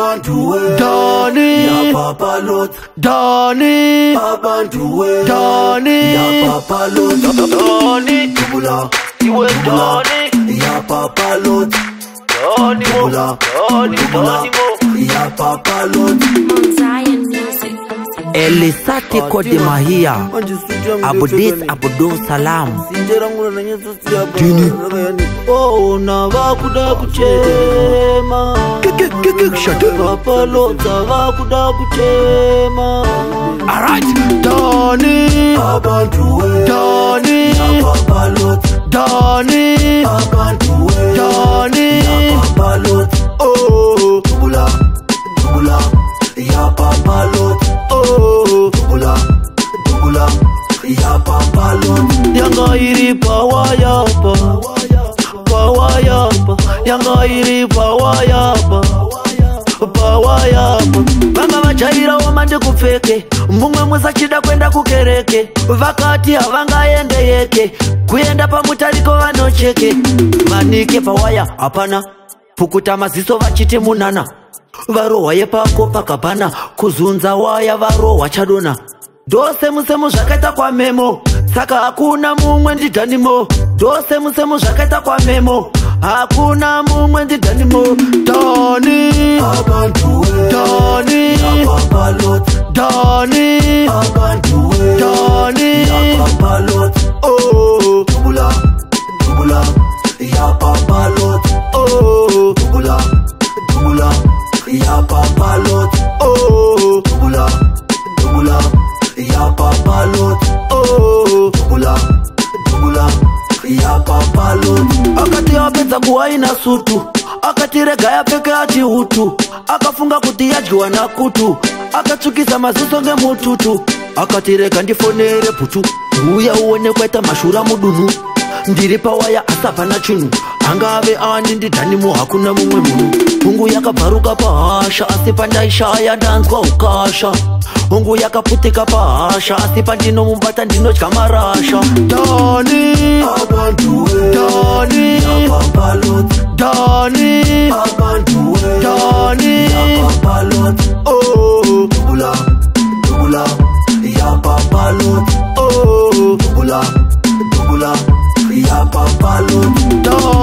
abantu Dani ya papa lot Dani abantu we Dani ya papa lot Dani tubula iwe Dani ya papa lot Dani mo Dani mo ya papa lot Elisati Kodimahia Abudis Abudul Salam Tini Unava kuda kuchema Mapalo tava kuda kuchema Alright Dani Dani Dani iri pawayapa pawayapa yanga iri pawayapa pawayapa vanga vajairawo mandikupfeke mumwe musachida kuenda kukereke vakati havangaendeyeke kuenda pamutariko vanocheke manike pawaya hapana pukuta maziso vachiti munana varohwa yepako pakapana kuzunza waya varohwa chadona dosemusemu zvakaita kwamemo saka hakuna mumwe ndidhanimo dosemusemu zvakaita kwamemo hakuna mumwe ndidhanimo doni doni doni yapapaloni akati apedza kuwaina sutu akati rega yapfeke ati utu akafunga kuti yadyiwa nakutu akatsvukisa maziso ngemututu akati rega ndifonere putu uya uone kwaita mashura mudunhu ndiri pawaya asapana chinhu angave ani ndidhanimo hakuna mumwe munhu hungu yakabvaruka pahasha asi pandaishaya ndanzwa ukasha hungu yakaputika pahasha asi pandinomubata ndinodya marasha dani ah.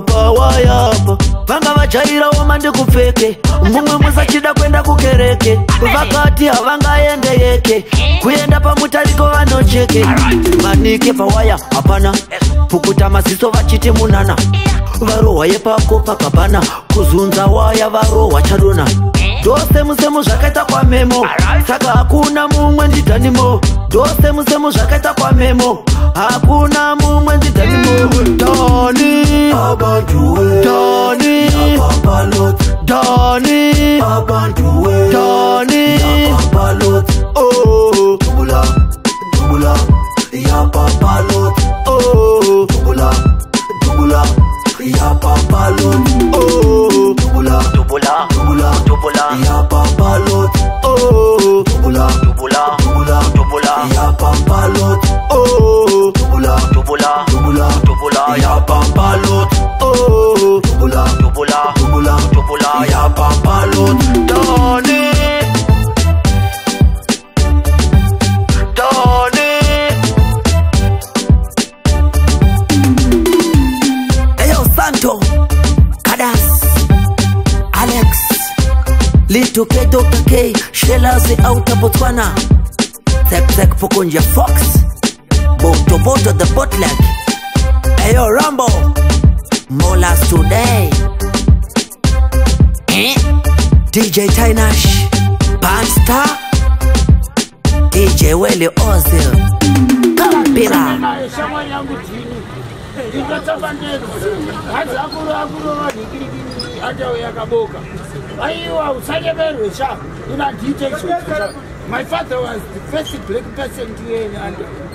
pawayapa vanga vajairawo mandikupfeke mumwe musachida kuenda kukereke vakati havangaendeyeke kuenda pamutariko vanojeke manike pawaya hapana pukuta maziso vachiti munana varohwa yepako pakabana kuzunza waya varohwa chadona dosemusemu zvakaita kwamemo saka hakuna mumwe ndidhanimo dosemusemu zvakaita kwamemo hakuna mumwe ndidhanimo mm. ya pampalot oh tubula eyo santo kadas alex litoketokake okay, okay, shelase auta botswana tektek pokonja fox botoboto the botlek Hey yo, Rambo. Molas today. Eh? DJ Tainash. Pansta. DJ Welly Ozil. Kampira. My father was the first black person to end.